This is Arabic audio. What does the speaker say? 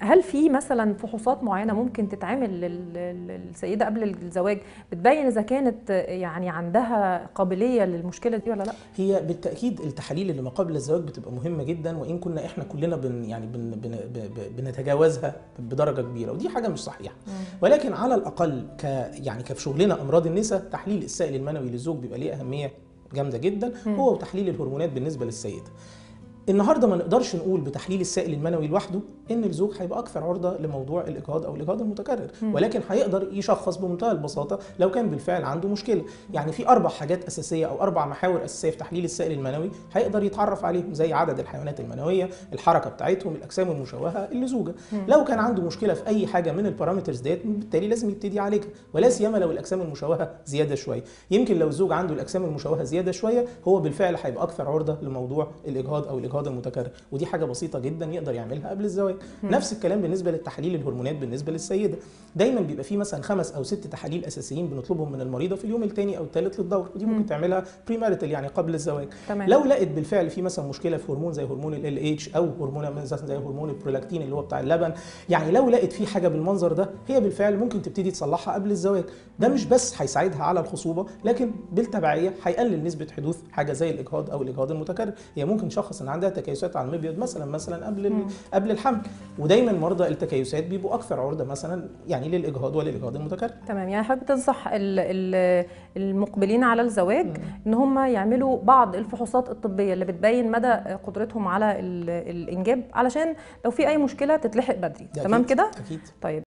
هل في مثلا فحوصات معينة ممكن تتعمل لل- لل- للسيدة قبل الزواج؟ بتبين إذا كانت يعني عندها قابلية للمشكلة دي ولا لأ؟ هي بالتأكيد التحاليل اللي ما قبل الزواج بتبقى مهمة جدا وإن كنا إحنا كلنا بن يعني بن بن بنتجاوزها بدرجة كبيرة ودي حاجة مش صحيحة. ولكن على الأقل ك يعني كفي شغلنا أمراض النساء تحليل السائل المنوي للزوج بيبقى ليه أهمية جامدة جدا هو وتحليل الهرمونات بالنسبة للسيدة. النهارده ما نقدرش نقول بتحليل السائل المنوي لوحده إن الزوج هيبقى أكثر عرضة لموضوع الإجهاض أو الإجهاض المتكرر. ولكن هيقدر يشخص بمنتهى البساطة لو كان بالفعل عنده مشكلة. يعني في أربع حاجات أساسية أو أربع محاور أساسية في تحليل السائل المنوي هيقدر يتعرف عليهم زي عدد الحيوانات المنوية الحركة بتاعتهم الأجسام المشوهة اللزوجة. لو كان عنده مشكلة في أي حاجة من البارامترز ديت بالتالي لازم يبتدي يعالجها ولا سيما لو الأجسام المشوهة زيادة شوية. يمكن لو الزوج عنده الأجسام المشوهة زيادة شوية هو بالفعل هيبقى أكثر عرضة لموضوع الإجهاض أو الإجهاض المتكرر. ودي حاجة بسيطة جدا يقدر يعملها قبل الزواج. نفس الكلام بالنسبة للتحاليل الهرمونات بالنسبة للسيدة. دايما بيبقى في مثلا خمس أو ست تحاليل أساسيين بنطلبهم من المريضة في اليوم الثاني أو الثالث للدورة. ودي ممكن تعملها premarital يعني قبل الزواج. تمام. لو لقت بالفعل في مثلا مشكلة في هرمون زي هرمون LH أو هرمون زي هرمون البرولاكتين اللي هو بتاع اللبن يعني لو لقت في حاجة بالمنظر ده هي بالفعل ممكن تبتدي تصلحها قبل الزواج. ده مش بس هيساعدها على الخصوبة لكن بالتبعية هيقلل نسبة حدوث حاجة زي الإجهاض أو الإجهاض المتكرر. هي ممكن تشخص ان عندها تكيسات على المبيض مثلا مثلا قبل ال- قبل الحمل. ودايما مرضى التكيسات بيبقوا أكثر عرضة مثلا يعني للإجهاض وللإجهاض المتكرر. تمام. يعني حضرتك بتنصح ال- ال- المقبلين على الزواج إن هم يعملوا بعض الفحوصات الطبية اللي بتبين مدى قدرتهم على ال- الإنجاب علشان لو في أي مشكلة تتلحق بدري. تمام كده؟ أكيد. طيب.